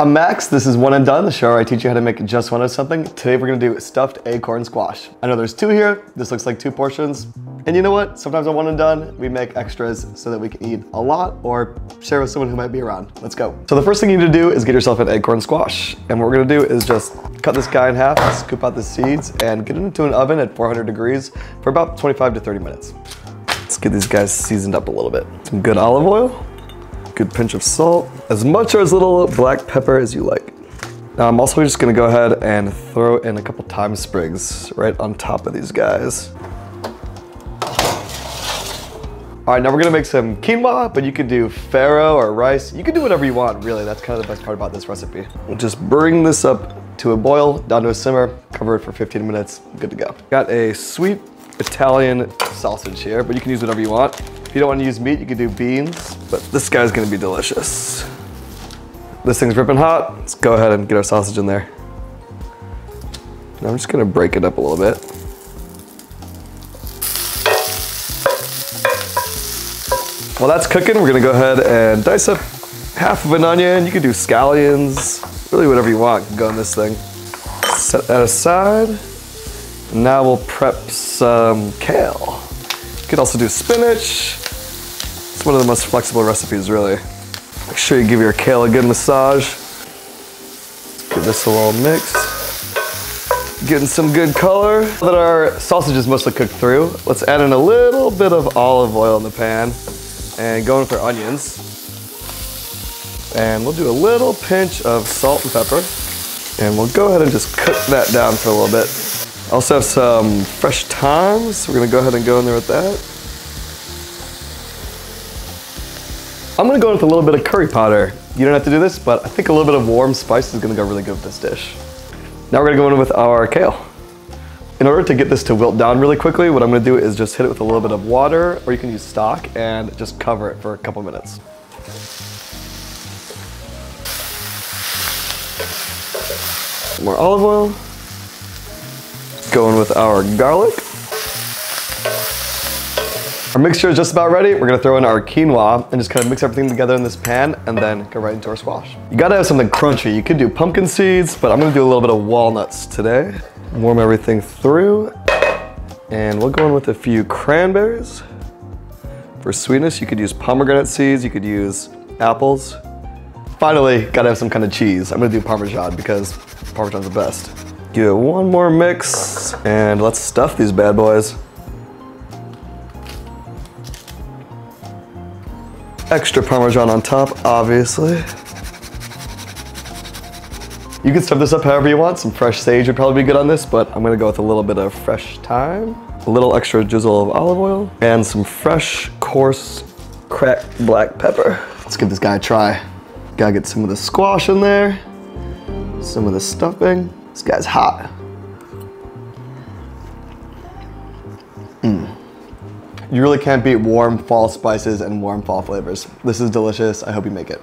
I'm Max, this is One and Done, the show where I teach you how to make just one of something. Today we're gonna do stuffed acorn squash. I know there's two here, this looks like two portions. And you know what? Sometimes on One and Done, we make extras so that we can eat a lot or share with someone who might be around. Let's go. So the first thing you need to do is get yourself an acorn squash. And what we're gonna do is just cut this guy in half, scoop out the seeds, and get it into an oven at 400 degrees for about 25 to 30 minutes. Let's get these guys seasoned up a little bit. Some good olive oil good pinch of salt, as much or as little black pepper as you like. Now I'm also just gonna go ahead and throw in a couple thyme sprigs right on top of these guys. All right, now we're gonna make some quinoa, but you could do farro or rice. You can do whatever you want, really. That's kind of the best part about this recipe. We'll just bring this up to a boil, down to a simmer, cover it for 15 minutes, good to go. Got a sweet Italian sausage here, but you can use whatever you want. If you don't want to use meat, you could do beans, but this guy's gonna be delicious. This thing's ripping hot. Let's go ahead and get our sausage in there. I'm just gonna break it up a little bit. While that's cooking, we're gonna go ahead and dice up half of an onion. You could do scallions, really whatever you want can go in this thing. Set that aside. Now we'll prep some kale. Could also do spinach, it's one of the most flexible recipes, really. Make sure you give your kale a good massage. Give this a little mix. Getting some good color. Now that our sausage is mostly cooked through, let's add in a little bit of olive oil in the pan and go in for onions. And we'll do a little pinch of salt and pepper. And we'll go ahead and just cook that down for a little bit. Also have some fresh thyme, so we're gonna go ahead and go in there with that. I'm gonna go with a little bit of curry powder. You don't have to do this, but I think a little bit of warm spice is gonna go really good with this dish. Now we're gonna go in with our kale. In order to get this to wilt down really quickly, what I'm gonna do is just hit it with a little bit of water, or you can use stock and just cover it for a couple minutes. More olive oil. Going with our garlic. Our mixture is just about ready. We're gonna throw in our quinoa and just kind of mix everything together in this pan and then go right into our squash. You gotta have something crunchy. You could do pumpkin seeds, but I'm gonna do a little bit of walnuts today. Warm everything through. And we'll go in with a few cranberries. For sweetness, you could use pomegranate seeds, you could use apples. Finally, gotta have some kind of cheese. I'm gonna do Parmesan because Parmesan's the best. Give it one more mix and let's stuff these bad boys. Extra Parmesan on top, obviously. You can stuff this up however you want. Some fresh sage would probably be good on this, but I'm gonna go with a little bit of fresh thyme, a little extra drizzle of olive oil, and some fresh, coarse, cracked black pepper. Let's give this guy a try. Gotta get some of the squash in there, some of the stuffing. This guy's hot. Mm. You really can't beat warm fall spices and warm fall flavors. This is delicious. I hope you make it.